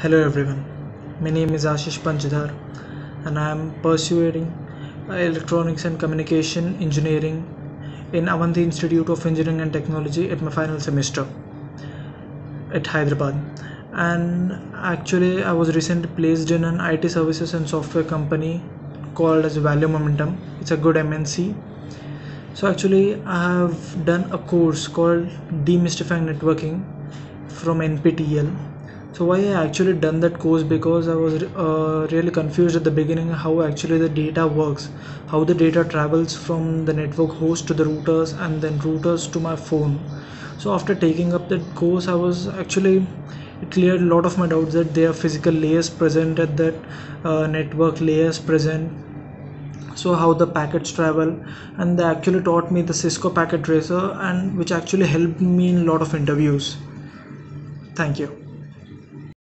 Hello everyone, my name is Ashish Panchadhar and I am pursuing uh, electronics and communication engineering in Avanthi Institute of Engineering and Technology at my final semester at Hyderabad. And actually, I was recently placed in an IT services and software company called as ValueMomentum. It's a good MNC. So actually, I have done a course called Demystifying Networking from NPTEL so why I actually done that course? Because I was uh, really confused at the beginning how actually the data works how the data travels from the network host to the routers and then routers to my phone. So after taking up that course I was actually it cleared a lot of my doubts that there are physical layers present at that uh, network layers present. So how the packets travel and they actually taught me the Cisco packet tracer and which actually helped me in a lot of interviews. Thank you